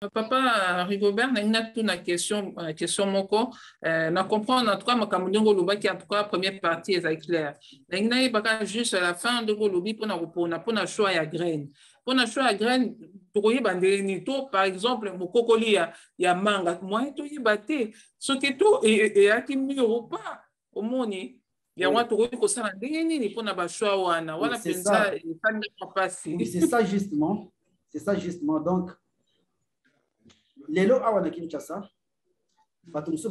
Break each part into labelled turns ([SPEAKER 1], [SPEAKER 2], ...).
[SPEAKER 1] papa rigobert nalingi natuna question question moko. Na comprendre en tout cas makambo ndenge olobaki en tout cas première partie ezali claire. Nalingi nayebaka juste à la fin ndenge olobi mpona kopona mpona choix ya graine. Mpona choix ya graine tokoyeba ndenge nini to par exemple mokokoli ya, ya manga. Moye toyeba te soki to eyaki miro pa omoni yango tokoki kosala ndenge nini mpona bashoi wana wana mpenza esalingaka mpasi
[SPEAKER 2] c'est ça justement. C'est ça justement. Donc lelo awa na kinshasa bato mosusu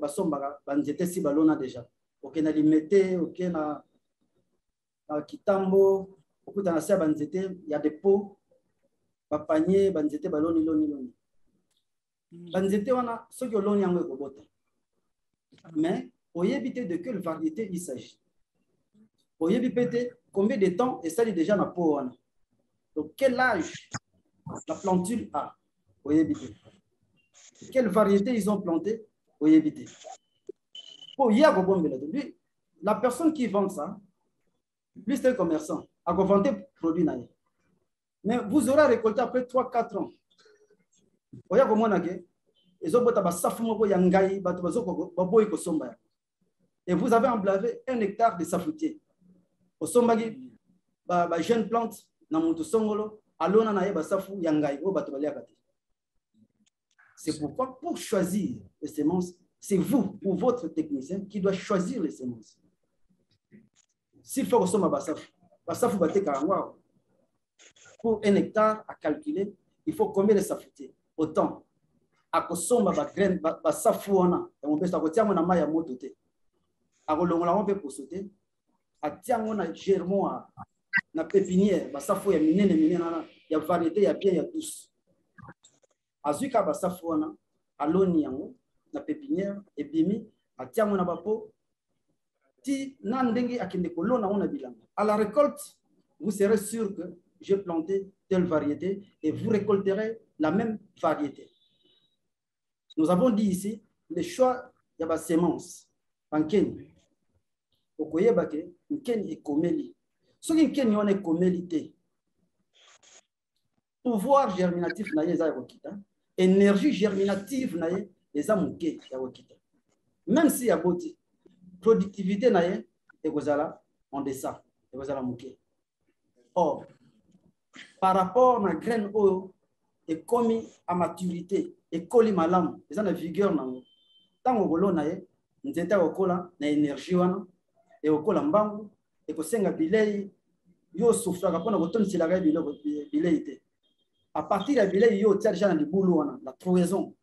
[SPEAKER 2] basombaka banzete si balona deja oke na limete oke na, kitambo okuta na se ya banzete ya depo bapanie banzete baloni loni loni. Banzete wana soki oloni yango ekobota. Mais oyebi te de quelle variété il s'agit. Oyebi mpe te combien de temps esali déjà na po wana. Donc quel âge la plantule a? Oyebi te quelle variété ils ont planté oyebi te po ye akobombela te lui la personne qui vend ça lui c'est un commerçant. Akovante produit na ye mais vous aurez récolté après 3 4 ans. Et vous avez emblavé un hectare de safoutier. Osombaki ba plante na moto songolo alona na ye te c'est pourquoi pour choisir les semences c'est vous ou votre technicien qui doit choisir les semences. S'il faut kosomba basafu basafu batekaka yango awa pour un hectare à calculer il faut combien de safoutier autant. Akosomba bagraine basafu wana ya mopeso akotia yango na mai ya moto te akolongola yango mpe poso te atia yango na germon na pépinière basafu ya minene minene wana ya variété ya bien ya douce azwi à la récolte vous serez sûr que j'ai planté telle variété et vous récolterez la même variété. Nous avons dit ici le choix ya basemence bankeni okoyeba ke nkeni ekomeli. Soki nkeni wana ekomeli te pouvoir germinatif na énergie germinative na ye eza ya même si yaboti productivité na ye ekozala en deçà ekozala moke. Or par rapport na graine oyo ekomi a maturité vigueur akokola na énergie wana mbangu ekosenga bilei yo osufraka mpona kotondiselaka ye bilei te à partir ya bilei yo otia deja na libulu wana la trouaison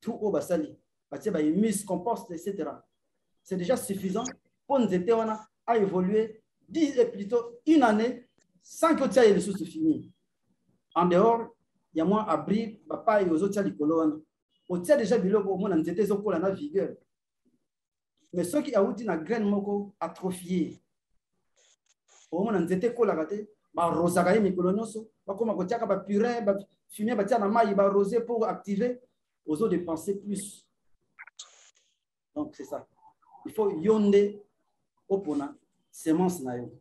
[SPEAKER 2] tout oyo basali batie bahumus compost etc c'est déjà suffisant mpo nzete wana aévolue dix et plutôt une année sans que otia ye lisusu fini en dehors ya mwa abri bapai ozotia likolo wana otia deja biloko omona nzete ezokola na vigueur. Mais soki awuti na graine moko atrophie omona nzete ekolaka te barosaka ye mikolo nyonso. Bakóma kotiaka bapurin bafumie batia na mai barose pour activer ozodepense plus. Donc c'est ça. Il faut yo nde opona semence na yo.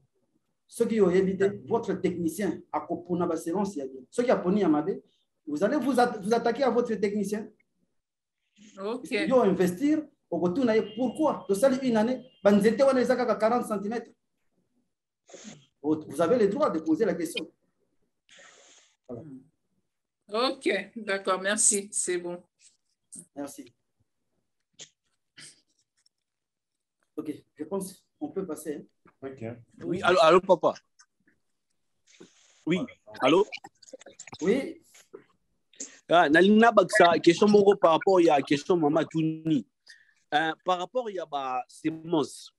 [SPEAKER 2] Soki oyebi te votre technicien akopona basemence ya bien. Soki aponi ya mabe vous allez vous, vous attaquer à votre technicien.
[SPEAKER 1] Okay.
[SPEAKER 2] yo investir okotuna ye pourquoi? Tosali une année banzete wana eza kaka 40 cm vous avez le droit de poser la question.
[SPEAKER 1] Voilà. ok d'accord merci c'est bon.
[SPEAKER 2] Merci. Ok je pense on peut passer hein?
[SPEAKER 3] ok.
[SPEAKER 4] Oui allô, allô papa. Oui allô?
[SPEAKER 2] Oui.
[SPEAKER 4] Ah, nalingi nabakisa question moko par rapport ya question mama tuni. Uh, par rapport ya basemence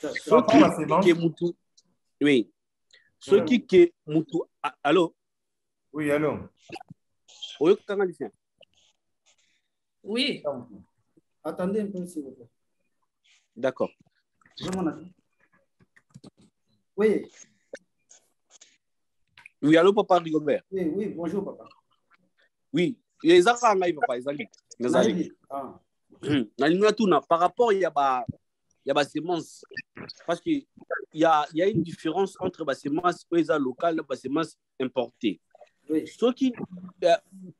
[SPEAKER 4] soki ke mutu oui. Soki ke mutu allo
[SPEAKER 3] oui allo
[SPEAKER 4] oyokanga
[SPEAKER 1] oui.
[SPEAKER 2] Attendez un peu s'il vous plaît.
[SPEAKER 4] D'accord.
[SPEAKER 2] Oui.
[SPEAKER 4] Oui allo papa rigobert.
[SPEAKER 2] Oui oui bonjour papa.
[SPEAKER 4] Oui. Ngai papa ezali. Nazali nalingi natuna par rapport ya ba ya basemence parce que y a, y a une différence entre basemence oyo eza locale basemence importée soki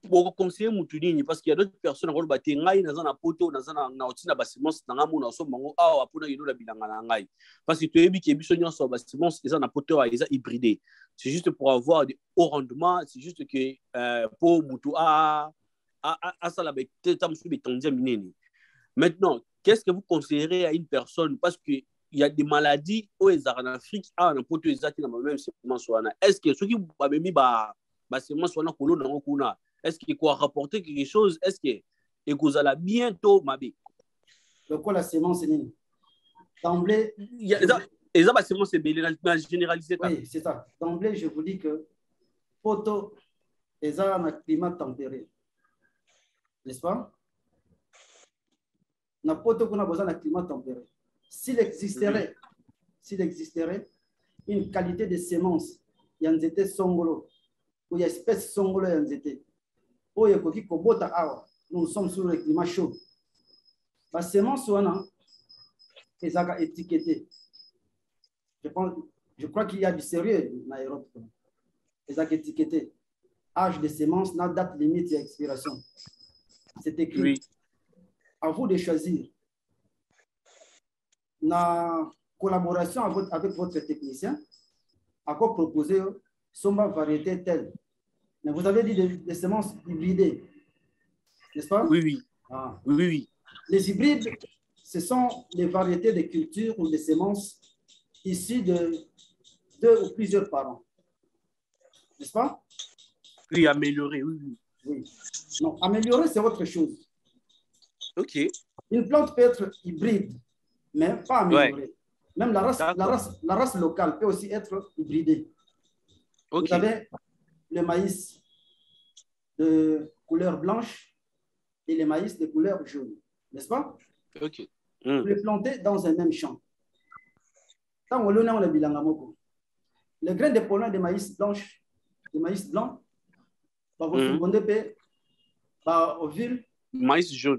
[SPEAKER 4] bokoconseille motu nini parce qu'il y a d'autres personnes akoloba te ngai naza na poto naza na otina basemence na ngai mona osomba yango awa mpona yeno na bilanga na ngai parce que toyebi ke biso nyonso ya basemence eza na poto awa eza hybride c'est juste pour avoir de haut rendement c'est juste que mpo motu asala ta mosusu betanzi ya minene. Maintenant qu'est ce que vous conseillerez à une personne? Parce que il y a des maladies oyo ezalaka na afrique awa na poto eza te na bameme semence wana est ce que soki bamemi ba basemence wana kolona yango kuna est ce que koarapporte quelque chose? Est ce que ekozala bientôt mabe
[SPEAKER 2] lokola semence nini d'emblée
[SPEAKER 4] eza basemence ebele na généralisé
[SPEAKER 2] oui, c'est ça. D'emblée je vous dis que poto eza na climat tempéré n'est-ce pas? Na poto kuna boza na climat tempéré. S'il existerait s'il existerait une qualité de semence ya nzete songolo ou ya espèce songolo ya nzete oyo ekoki kobota awa nous sommes sur le climat chaud. Basemence wana ezalaka étiqueté. Je, pense, je crois qu'il y a du sérieux na europe. Ezalaka étiqueté. Âge de semence na date limite ya expiration. C'est écrit. Oui. À vous de choisir. Na collaboration avec, votre technicien à quoi proposer somba variété telle. Mais vous avez dit des, des semences hybridées n'est-ce pas?
[SPEAKER 4] Oui oui.
[SPEAKER 2] Ah.
[SPEAKER 4] oui oui
[SPEAKER 2] les hybrides ce sont les variétés de cultures ou de semences issues de deux ou plusieurs parents. N'est-ce pas?
[SPEAKER 4] Oui amélioré oui oui.
[SPEAKER 2] Oui. Non améliorer c'est autre chose
[SPEAKER 4] ok
[SPEAKER 2] une plante peut être hybride mais pas améliorée. Ouais. Même la race, la, race, la race locale peut aussi être hybridée.
[SPEAKER 4] Okay.
[SPEAKER 2] Vous avez le maïs de couleur blanche et le maïs de couleur jaune, n'est-ce pas?
[SPEAKER 4] Ok.
[SPEAKER 2] Mm. Vous les plantez dans un même champ. Quand on a le bilan le grain de pollen de maïs blanche, de maïs blanc, va vous
[SPEAKER 4] Mm.
[SPEAKER 2] féconder par ovule
[SPEAKER 4] Maïs jaune.